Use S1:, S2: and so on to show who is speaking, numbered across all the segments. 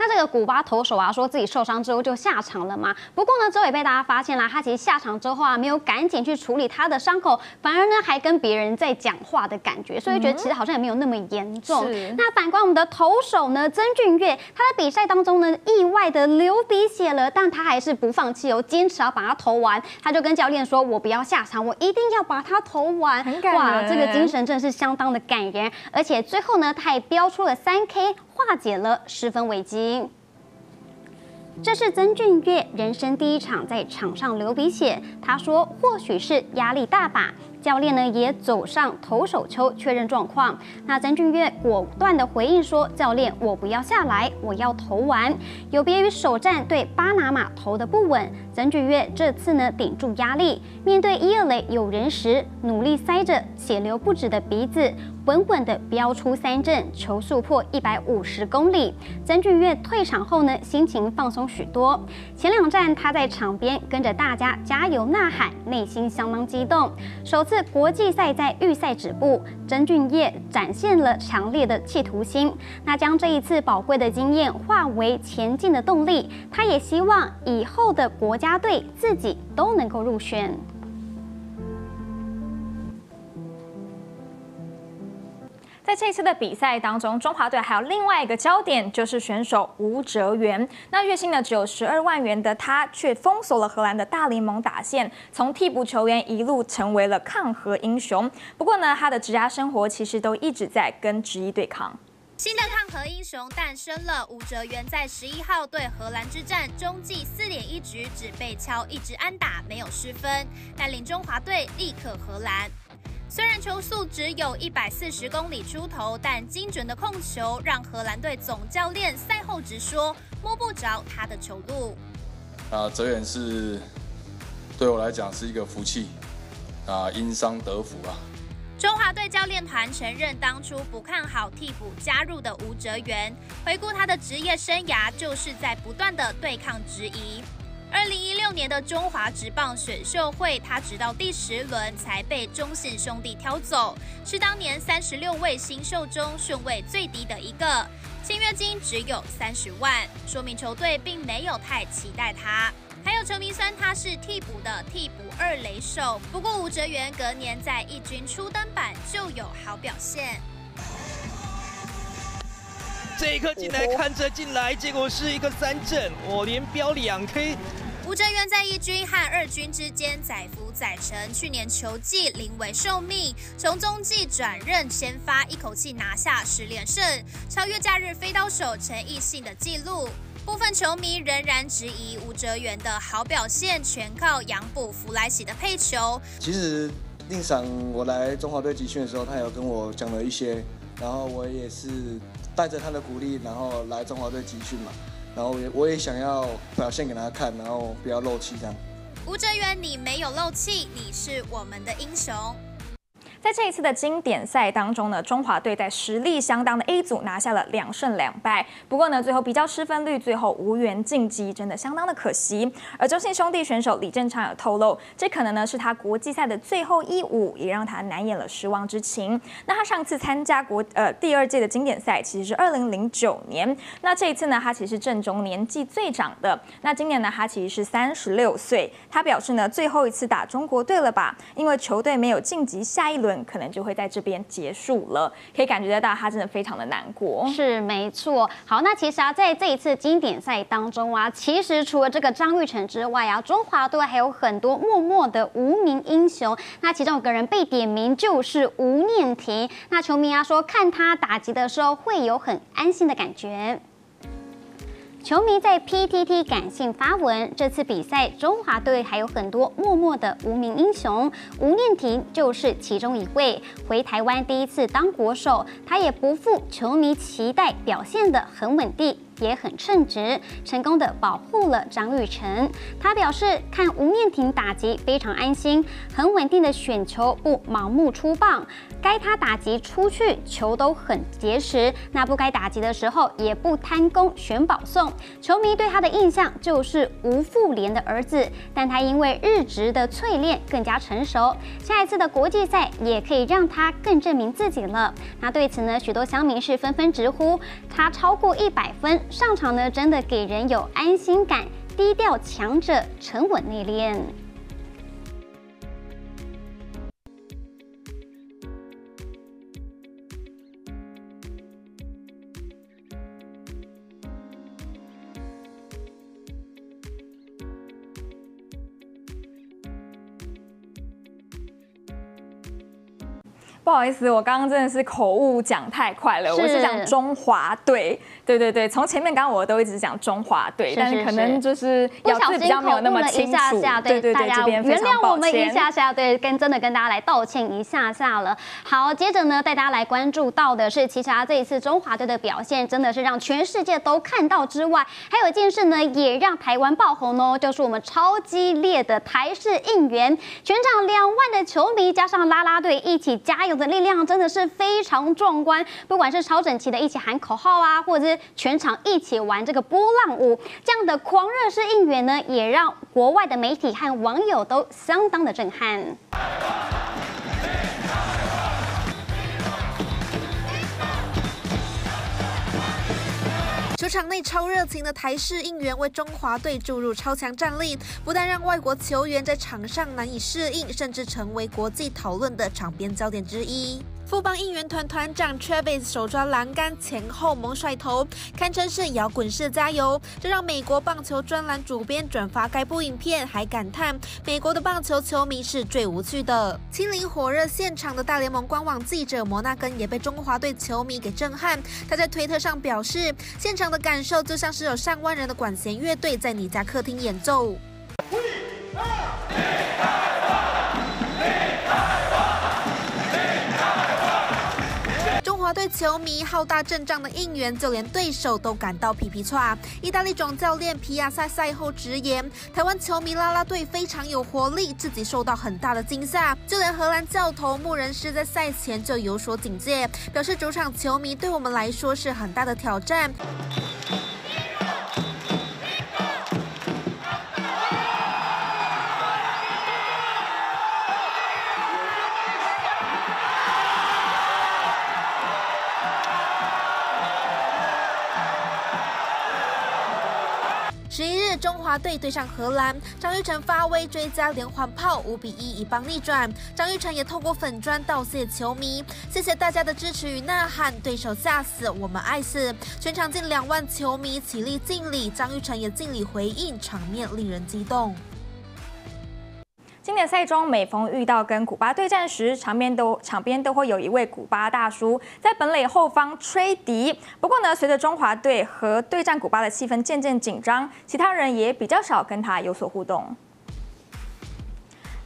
S1: 那这个古巴投手啊，说自己受伤之后就下场了嘛。不过呢，之后也被大家发现了，他其实下场之后啊，没有赶紧去处理他的伤口，反而呢还跟别人在讲话的感觉，所以觉得其实好像也没有那么严重。那反观我们的投手呢，曾俊岳，他在比赛当中呢，意外的流鼻血了，但他还是不放弃哦，坚持要把它投完。他就跟教练说：“我不要下场，我一定要把它投完。”哇，这个精神真的是相当的感人，而且最后呢，他也标出了三 K。化解了失分危机。这是曾俊岳人生第一场在场上流鼻血，他说或许是压力大吧。教练呢也走上投手丘确认状况。那曾俊岳果断的回应说：“教练，我不要下来，我要投完。”有别于首战对巴拿马投的不稳，曾俊岳这次呢顶住压力，面对一二垒有人时，努力塞着血流不止的鼻子。稳稳的飙出三阵，球速破一百五十公里。曾俊岳退场后呢，心情放松许多。前两站他在场边跟着大家加油呐喊，内心相当激动。首次国际赛在预赛止步，曾俊岳展现了强烈的企图心。那将这一次宝贵的经验化为前进的动力，他也希望以后的国家队自己都能够入选。
S2: 在这次的比赛当中，中华队还有另外一个焦点，就是选手吴哲源。那月薪呢只有十二万元的他，却封锁了荷兰的大联盟打线，从替补球员一路成为了抗核英雄。不过呢，他的职涯生活其实都一直在跟职业对抗。
S3: 新的抗核英雄诞生了，吴哲源在十一号对荷兰之战，中继四点一局只被敲一支安打，没有失分，带领中华队力克荷兰。虽然球速只有一百四十公里出头，但精准的控球让荷兰队总教练赛后直说摸不着他的球路。
S4: 啊，泽远是对我来讲是一个福气啊，因伤得福啊。
S3: 中华队教练团承认当初不看好替补加入的吴哲源，回顾他的职业生涯，就是在不断的对抗质疑。二零一六年的中华职棒选秀会，他直到第十轮才被中信兄弟挑走，是当年三十六位新秀中顺位最低的一个，签约金只有三十万，说明球队并没有太期待他。还有球迷酸他是替补的替补二雷手，不过吴哲源隔年在一军初登板就有好表现。
S5: 这一刻进来看着进来，结果是一个三振，我连飙两 K。
S3: 吴哲源在一军和二军之间载浮载沉，去年球季临危受命，从中继转任先发，一口气拿下十连胜，超越假日飞刀手陈奕迅的纪录。部分球迷仍然质疑吴哲源的好表现全靠杨补福来喜的配球。
S6: 其实令赏我来中华队集训的时候，他有跟我讲了一些，然后我也是带着他的鼓励，然后来中华队集训嘛。然后我也想要表现给他看，然后不要漏气这样。
S3: 吴哲源，你没有漏气，你是我们的英雄。
S2: 在这一次的经典赛当中呢，中华队在实力相当的 A 组拿下了两胜两败。不过呢，最后比较失分率，最后无缘晋级，真的相当的可惜。而中信兄弟选手李正昌有透露，这可能呢是他国际赛的最后一舞，也让他难掩了失望之情。那他上次参加国呃第二届的经典赛，其实是二零零九年。那这一次呢，他其实是正中年纪最长的。那今年呢，他其实是三十六岁。他表示呢，最后一次打中国队了吧？因为球队没有晋级下一轮。可能就会在这边结束了，可以感觉得到他真的非常的难过。
S1: 是没错。好，那其实啊，在这一次经典赛当中啊，其实除了这个张玉成之外啊，中华队还有很多默默的无名英雄。那其中有个人被点名，就是吴念婷。那球迷啊说，看他打击的时候会有很安心的感觉。球迷在 PTT 感性发文，这次比赛中华队还有很多默默的无名英雄，吴念婷就是其中一位。回台湾第一次当国手，他也不负球迷期待，表现得很稳定。也很称职，成功的保护了张雨晨。他表示，看吴念婷打击非常安心，很稳定的选球，不盲目出棒。该他打击出去，球都很结实。那不该打击的时候，也不贪功选保送。球迷对他的印象就是吴富连的儿子，但他因为日职的淬炼更加成熟。下一次的国际赛也可以让他更证明自己了。那对此呢，许多乡民是纷纷直呼他超过一百分。上场呢真的给人有安心感，低调强者，沉稳内敛。
S2: 不好意思，我刚刚真的是口误讲太快了，我是讲中华队。对对对，从前面刚刚我都一直讲中华队，但是可能就是
S1: 不小心口误了一下下，对对对，大家原谅我们一下下，对，跟真的跟大家来道歉一下下了。好，接着呢，带大家来关注到的是，其实啊，这一次中华队的表现真的是让全世界都看到之外，还有一件事呢，也让台湾爆红哦，就是我们超激烈的台式应援，全场两万的球迷加上啦啦队一起加油的力量，真的是非常壮观。不管是超整齐的一起喊口号啊，或者是全场一起玩这个波浪舞，这样的狂热式应援呢，也让国外的媒体和网友都相当的震撼。
S7: 球场内超热情的台式应援为中华队注入超强战力，不但让外国球员在场上难以适应，甚至成为国际讨论的场边焦点之一。富邦应援团团长 Travis 手抓栏杆前后猛甩头，堪称是摇滚式加油，这让美国棒球专栏主编转发该部影片，还感叹美国的棒球球迷是最无趣的。亲临火热现场的大联盟官网记者摩纳根也被中华队球迷给震撼，他在推特上表示，现场的感受就像是有上万人的管弦乐队在你家客厅演奏。对球迷浩大阵仗的应援，就连对手都感到皮皮叉。意大利总教练皮亚塞赛后直言，台湾球迷拉拉队非常有活力，自己受到很大的惊吓。就连荷兰教头穆仁斯在赛前就有所警戒，表示主场球迷对我们来说是很大的挑战。华队对上荷兰，张玉成发威追加连环炮，五比一一帮逆转。张玉成也透过粉砖道谢球迷，谢谢大家的支持与呐喊，对手吓死，我们爱死。全场近两万球迷起立敬礼，张玉成也敬礼回应，场面令人激动。
S2: 经典赛中，每逢遇到跟古巴对战时，场边都场边都会有一位古巴大叔在本垒后方吹笛。不过呢，随着中华队和对战古巴的气氛渐渐紧张，其他人也比较少跟他有所互动。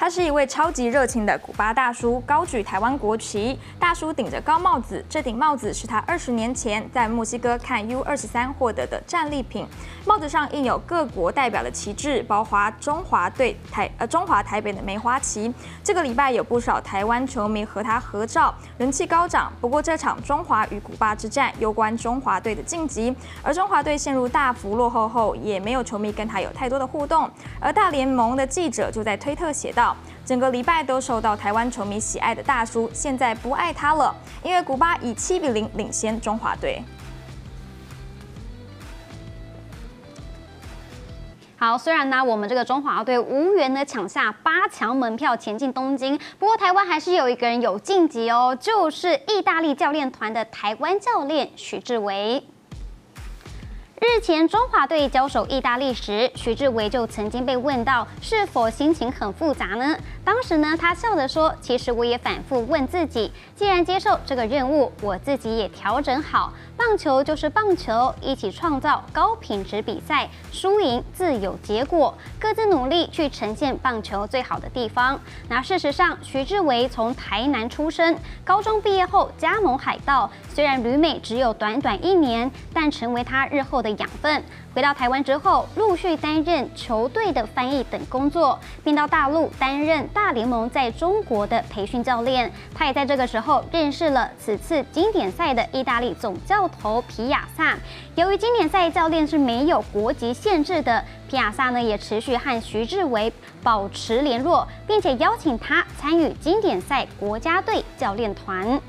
S2: 他是一位超级热情的古巴大叔，高举台湾国旗。大叔顶着高帽子，这顶帽子是他二十年前在墨西哥看 U 二十三获得的战利品。帽子上印有各国代表的旗帜，包括中华队台呃中华台北的梅花旗。这个礼拜有不少台湾球迷和他合照，人气高涨。不过这场中华与古巴之战攸关中华队的晋级，而中华队陷入大幅落后后，也没有球迷跟他有太多的互动。而大联盟的记者就在推特写道。整个礼拜都受到台湾球迷喜爱的大叔，现在不爱他了，因为古巴以七比零领先中华队。
S1: 好，虽然呢，我们这个中华队无缘的抢下八强门票前进东京，不过台湾还是有一个人有晋级哦，就是意大利教练团的台湾教练许志伟。日前中华队交手意大利时，徐志伟就曾经被问到是否心情很复杂呢？当时呢，他笑着说：“其实我也反复问自己，既然接受这个任务，我自己也调整好。棒球就是棒球，一起创造高品质比赛，输赢自有结果，各自努力去呈现棒球最好的地方。”那事实上，徐志伟从台南出生，高中毕业后加盟海盗，虽然旅美只有短短一年，但成为他日后的。养分。回到台湾之后，陆续担任球队的翻译等工作，并到大陆担任大联盟在中国的培训教练。他也在这个时候认识了此次经典赛的意大利总教头皮亚萨。由于经典赛教练是没有国籍限制的，皮亚萨呢也持续和徐志伟保持联络，并且邀请他参与经典赛国家队教练团。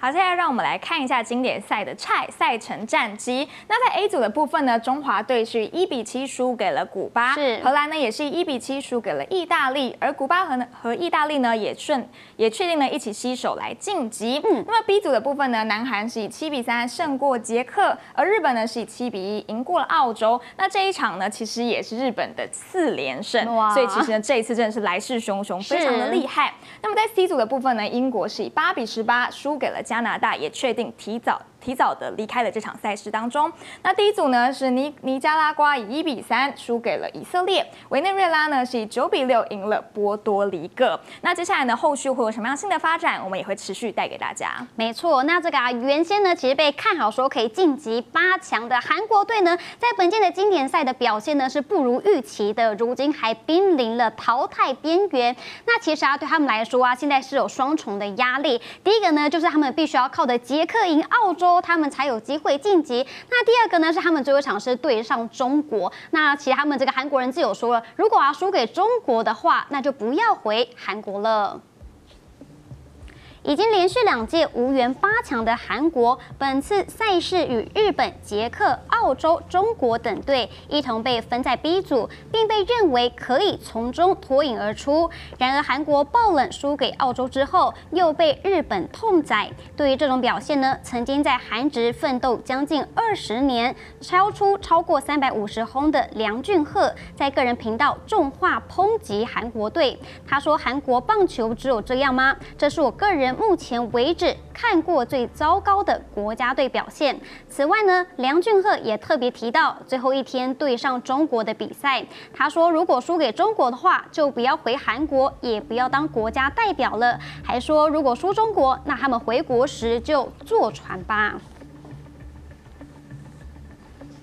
S2: 好，现在让我们来看一下经典赛的赛赛程战绩。那在 A 组的部分呢，中华队是一比七输给了古巴，
S1: 是
S2: 荷兰呢也是一比七输给了意大利，而古巴和呢和意大利呢也顺也确定了一起携手来晋级。嗯，那么 B 组的部分呢，南韩是以七比三胜过捷克，而日本呢是以七比一赢过了澳洲。那这一场呢，其实也是日本的四连胜，
S1: 哇
S2: 所以其实呢这一次真的是来势汹汹，非常的厉害。那么在 C 组的部分呢，英国是以八比十八输给了加拿大，也确定提早。提早的离开了这场赛事当中。那第一组呢是尼尼加拉瓜以一比三输给了以色列，委内瑞拉呢是以九比六赢了波多黎各。那接下来呢后续会有什么样新的发展，我们也会持续带给大家。
S1: 没错，那这个啊，原先呢其实被看好说可以晋级八强的韩国队呢，在本届的经典赛的表现呢是不如预期的，如今还濒临了淘汰边缘。那其实啊，对他们来说啊，现在是有双重的压力。第一个呢，就是他们必须要靠的捷克赢澳洲，他们才有机会晋级。那第二个呢，是他们最后一场是对上中国。那其实他们这个韩国人自有说了，如果要输给中国的话，那就不要回韩国了。已经连续两届无缘八强的韩国，本次赛事与日本、捷克、澳洲、中国等队一同被分在 B 组，并被认为可以从中脱颖而出。然而，韩国爆冷输给澳洲之后，又被日本痛宰。对于这种表现呢，曾经在韩职奋斗将近二十年，超出超过三百五十轰的梁俊赫，在个人频道重话抨击韩国队。他说：“韩国棒球只有这样吗？这是我个人。”目前为止看过最糟糕的国家队表现。此外呢，梁俊赫也特别提到最后一天对上中国的比赛，他说如果输给中国的话，就不要回韩国，也不要当国家代表了。还说如果输中国，那他们回国时就坐船吧。